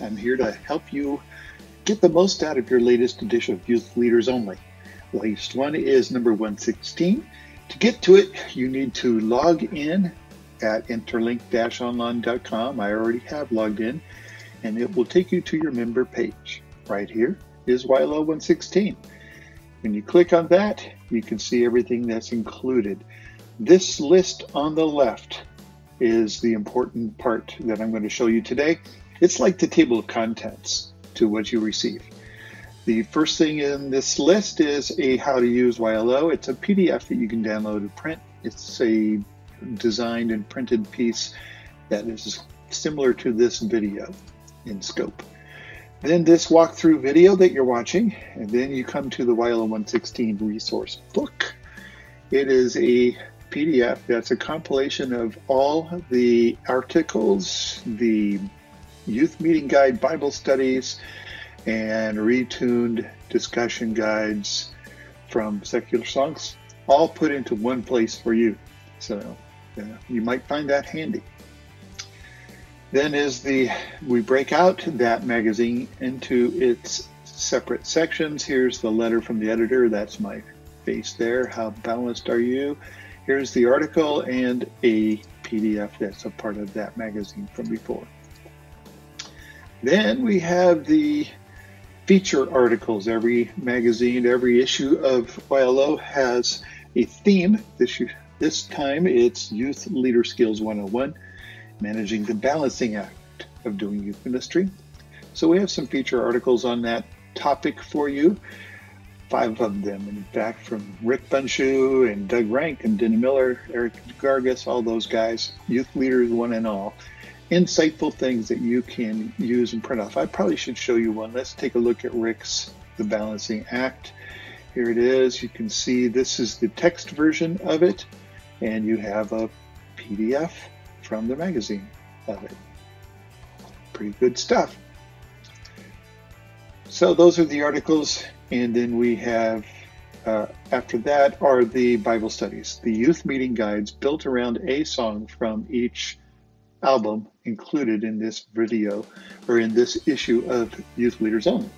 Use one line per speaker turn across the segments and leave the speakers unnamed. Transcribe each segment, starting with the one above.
I'm here to help you get the most out of your latest edition of Youth Leaders Only. The latest one is number 116. To get to it, you need to log in at interlinc-online.com. I already have logged in, and it will take you to your member page. Right here is YLO 116. When you click on that, you can see everything that's included. This list on the left is the important part that I'm going to show you today. It's like the table of contents to what you receive. The first thing in this list is a how to use YLO. It's a PDF that you can download and print. It's a designed and printed piece that is similar to this video in scope. Then this walkthrough video that you're watching, and then you come to the YLO 116 resource book. It is a PDF that's a compilation of all the articles, the youth meeting guide Bible studies, and retuned discussion guides from secular songs, all put into one place for you. So you might find that handy. Then is the we break out that magazine into its separate sections. Here's the letter from the editor. That's my face there. How balanced are you? Here's the article and a PDF that's a part of that magazine from before. Then we have the feature articles. Every magazine, every issue of YLO has a theme. This, this time it's Youth Leader Skills 101, Managing the Balancing Act of Doing Youth Ministry. So we have some feature articles on that topic for you. Five of them, in fact, from Rick Bundschuh and Doug Rank and Denny Miller, Eric Gargas, all those guys, youth leaders, one and all insightful things that you can use and print off. I probably should show you one. Let's take a look at Rick's The Balancing Act. Here it is. You can see this is the text version of it, and you have a PDF from the magazine of it. Pretty good stuff. So those are the articles, and then we have uh, after that are the Bible studies, the youth meeting guides built around a song from each album included in this video or in this issue of Youth Leaders Only.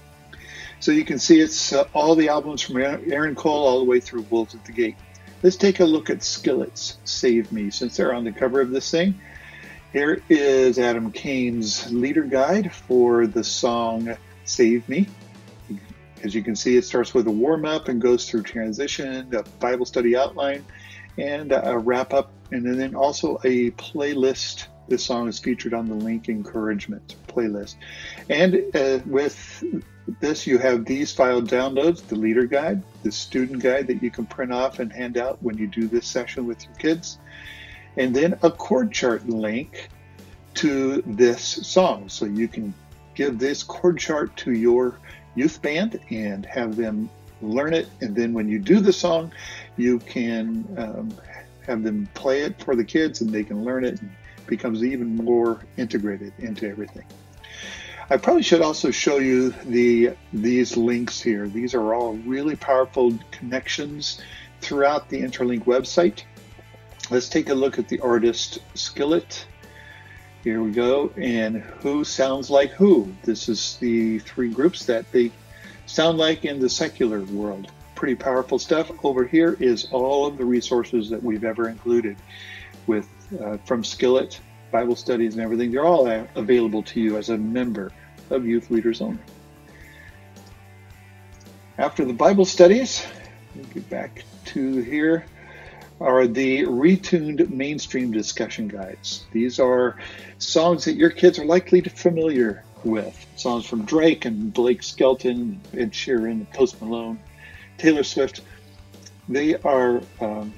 So you can see it's uh, all the albums from Aaron Cole all the way through Wolves at the Gate. Let's take a look at Skillet's Save Me since they're on the cover of this thing. Here is Adam Kane's leader guide for the song Save Me. As you can see, it starts with a warm up and goes through transition, a Bible study outline, and a wrap up, and then also a playlist this song is featured on the Link Encouragement playlist. And uh, with this, you have these file downloads, the leader guide, the student guide that you can print off and hand out when you do this session with your kids, and then a chord chart link to this song. So you can give this chord chart to your youth band and have them learn it. And then when you do the song, you can um, have them play it for the kids and they can learn it and it becomes even more integrated into everything. I probably should also show you the these links here. These are all really powerful connections throughout the Interlinc website. Let's take a look at the artist Skillet. Here we go. And who sounds like who? This is the three groups that they sound like in the secular world. Pretty powerful stuff. Over here is all of the resources that we've ever included with uh, from Skillet, Bible studies, and everything. They're all available to you as a member of Youth Leaders Only. After the Bible studies, we'll get back to here, are the retuned mainstream discussion guides. These are songs that your kids are likely to familiar with. Songs from Drake and Blake Shelton, Ed Sheeran, Post Malone, Taylor Swift. They are um,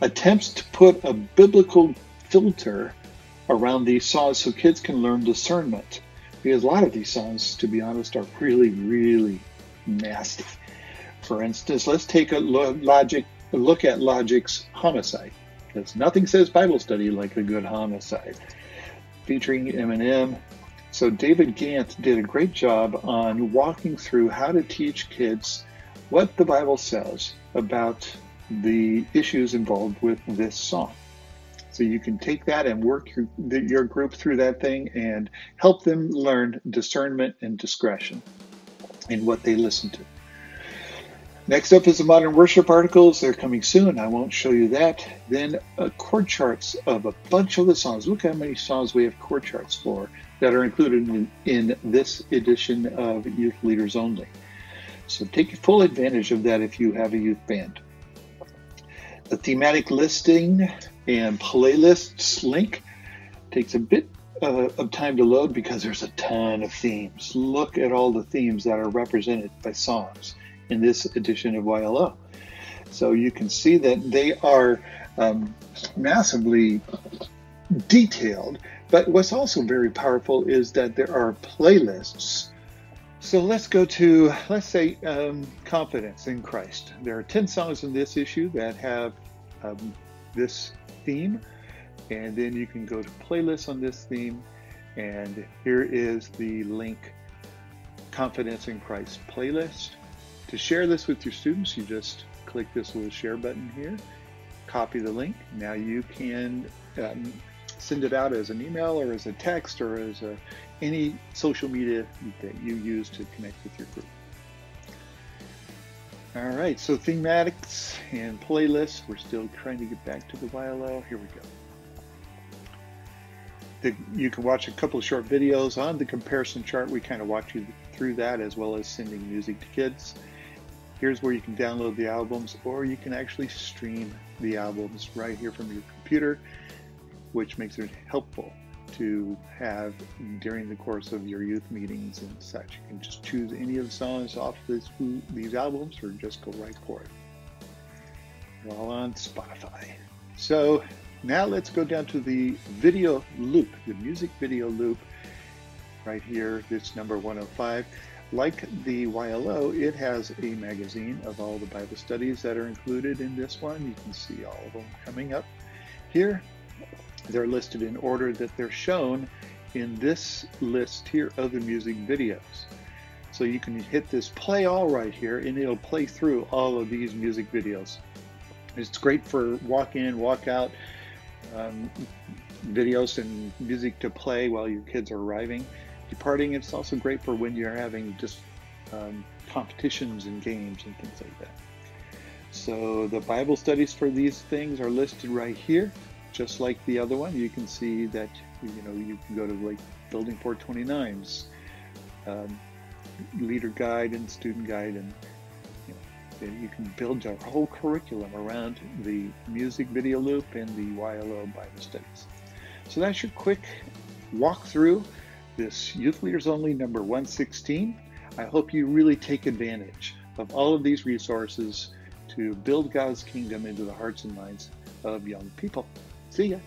attempts to put a biblical filter around these songs so kids can learn discernment. Because a lot of these songs, to be honest, are really, really nasty. For instance, let's take a logic look at Logic's Homicide, because nothing says Bible study like a good homicide, featuring Eminem. So David Gant did a great job on walking through how to teach kids what the Bible says about the issues involved with this song. So you can take that and work your, your group through that thing and help them learn discernment and discretion in what they listen to. Next up is the modern worship articles. They're coming soon. I won't show you that. Then uh, chord charts of a bunch of the songs. Look how many songs we have chord charts for that are included in, in this edition of Youth Leaders Only. So take full advantage of that if you have a youth band. The thematic listing and playlists link takes a bit uh, of time to load because there's a ton of themes. Look at all the themes that are represented by songs in this edition of YLO. So you can see that they are um, massively detailed, but what's also very powerful is that there are playlists. So let's go to, let's say, um, Confidence in Christ. There are 10 songs in this issue that have um, this theme, and then you can go to playlists on this theme, and here is the link Confidence in Christ playlist. To share this with your students, you just click this little share button here, copy the link. Now you can um, send it out as an email or as a text or as a, any social media that you use to connect with your group. All right, so thematics and playlists. We're still trying to get back to the YLO. Here we go. The, you can watch a couple of short videos on the comparison chart. We kind of walk you through that as well as sending music to kids. Here's where you can download the albums or you can actually stream the albums right here from your computer, which makes it helpful to have during the course of your youth meetings and such. You can just choose any of the songs off this, these albums or just go right for it. We're all on Spotify. So now let's go down to the video loop, the music video loop right here. this number 105. Like the YLO, it has a magazine of all the Bible studies that are included in this one. You can see all of them coming up here. They're listed in order that they're shown in this list here of the music videos. So you can hit this play all right here and it'll play through all of these music videos. It's great for walk in, walk out um, videos and music to play while your kids are arriving departing. It's also great for when you're having just um, competitions and games and things like that. So the Bible studies for these things are listed right here, just like the other one. You can see that you know you can go to like Building 429's um, leader guide and student guide, and you, know, you can build your whole curriculum around the music video loop and the YLO Bible studies. So that's your quick walkthrough this Youth Leaders Only number 116. I hope you really take advantage of all of these resources to build God's kingdom into the hearts and minds of young people. See ya.